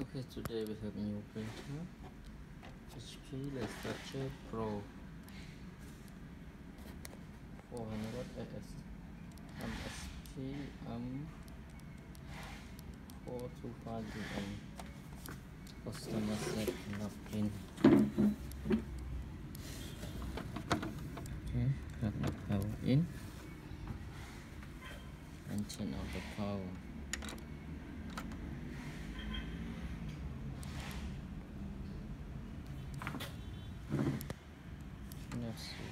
Okay, today we have new printer HP Laserjet Pro. 400 AS MFP M 425UM Customer set not print. Okay, plug the power in. And turn on the power Next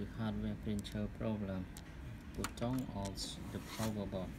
the hardware printer problem. Put on the power board.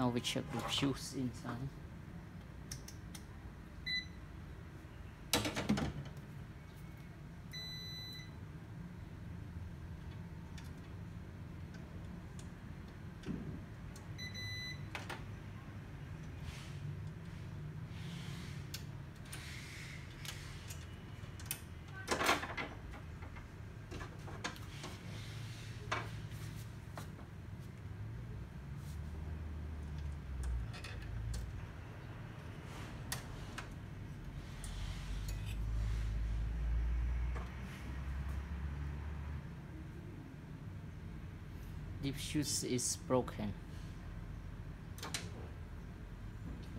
Now we check the fuse inside. The fuse is broken.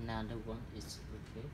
Another one is okay